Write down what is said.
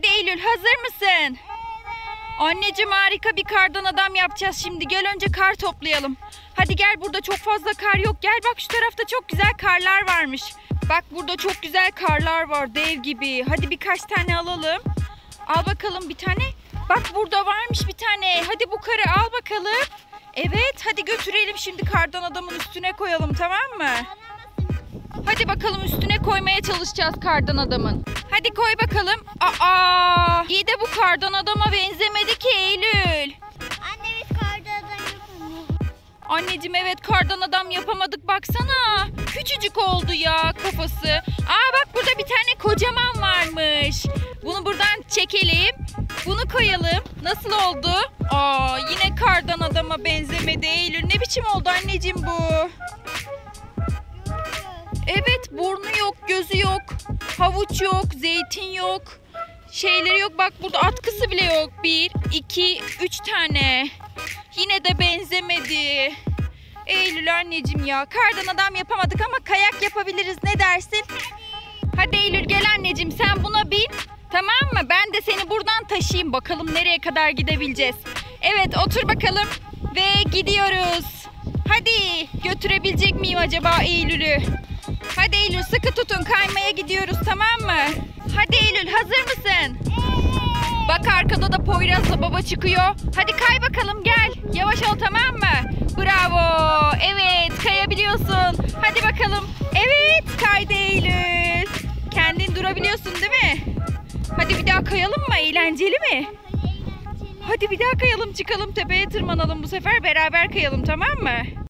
Hadi Eylül hazır mısın? Anneciğim harika bir kardan adam yapacağız şimdi. Gel önce kar toplayalım. Hadi gel burada çok fazla kar yok. Gel bak şu tarafta çok güzel karlar varmış. Bak burada çok güzel karlar var dev gibi. Hadi birkaç tane alalım. Al bakalım bir tane. Bak burada varmış bir tane. Hadi bu karı al bakalım. Evet hadi götürelim şimdi kardan adamın üstüne koyalım tamam mı? Hadi bakalım üstüne koymaya çalışacağız kardan adamın. Hadi koy bakalım. Aa, iyi de bu kardan adama benzemedi ki Eylül. Anne biz karda adam yapalım. Anneciğim evet kardan adam yapamadık baksana. Küçücük oldu ya kafası. Aa bak burada bir tane kocaman varmış. Bunu buradan çekelim. Bunu koyalım. Nasıl oldu? Aa yine kardan adama benzemedi Eylül. Ne biçim oldu anneciğim bu? Burnu yok, gözü yok. Havuç yok, zeytin yok. Şeyleri yok. Bak burada atkısı bile yok. Bir, iki, üç tane. Yine de benzemedi. Eylül anneciğim ya. Kardan adam yapamadık ama kayak yapabiliriz. Ne dersin? Hadi Eylül gel anneciğim sen buna bin. Tamam mı? Ben de seni buradan taşıyayım. Bakalım nereye kadar gidebileceğiz. Evet otur bakalım. Ve gidiyoruz. Hadi götürebilecek miyim acaba Eylül'ü? Hadi Eylül sıkı tutun kaymaya gidiyoruz tamam mı? Hadi Eylül hazır mısın? Bak arkada da Poyraz'la baba çıkıyor. Hadi kay bakalım gel. Yavaş ol tamam mı? Bravo. Evet kayabiliyorsun. Hadi bakalım. Evet kaydı Eylül. Kendin durabiliyorsun değil mi? Hadi bir daha kayalım mı? Eğlenceli mi? Hadi bir daha kayalım çıkalım tepeye tırmanalım bu sefer beraber kayalım tamam mı?